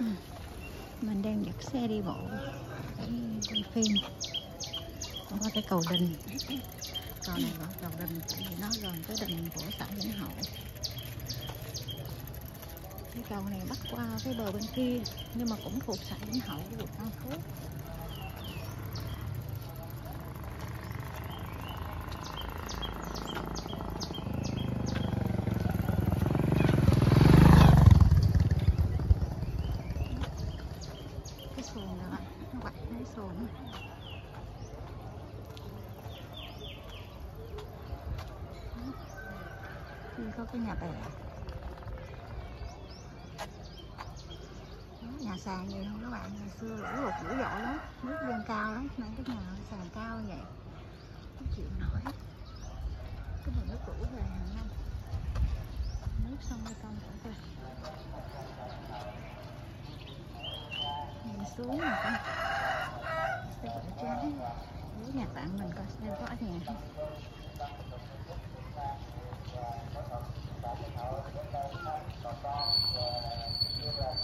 Ừ. Mình đang dắt xe đi bộ. Đi phim. Qua cái cầu đình. Cầu này gọi cầu đình, tại vì nó gần cái đình của xã vĩnh hậu. Cái cầu này bắt qua cái bờ bên kia, nhưng mà cũng thuộc xã vĩnh hậu của quận an phú cái xuồng nữa nó quạch cái xuồng có cái nhà bè à? Đó, nhà sàn gì không các bạn? Ngày xưa lũ lụt dữ dội lắm nước dâng cao lắm nên cái nhà sàn cao như vậy. Không chịu nổi. Cái này nước cũ về hàng năm nước sông mê công trở về nhìn xuống mà con. Sẽ vợ trái. Với nhà bạn mình coi xem có ở nhà không?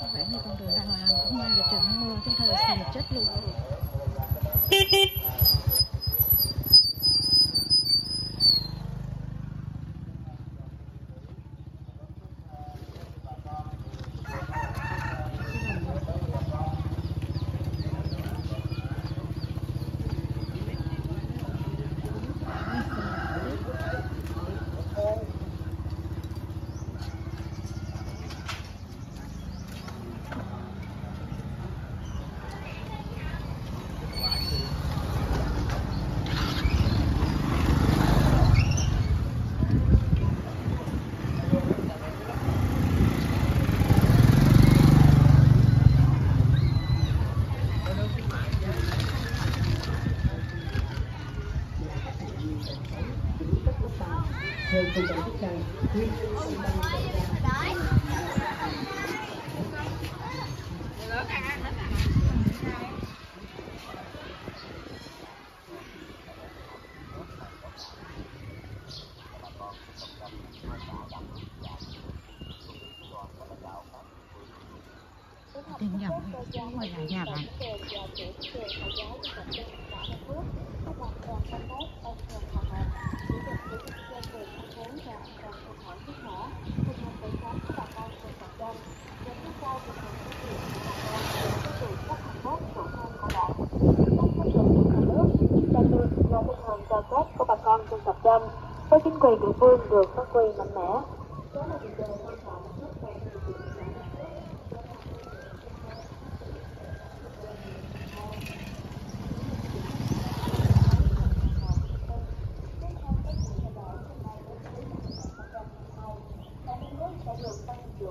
Có này như con đường đang làm cũng may là trời không mưa chứ thôi là xe là chết luôn tìm dòng quay lại nhà bạn. Cho phép của bà con dân tộc Chăm với chính quyền địa phương được phát huy mạnh mẽ.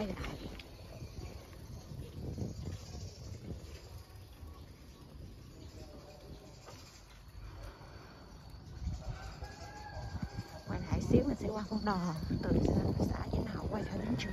mình này quay lại. Quay lại xíu mình sẽ qua con đò. Từ xã, xã Vĩnh Hậu quay trở đến trường.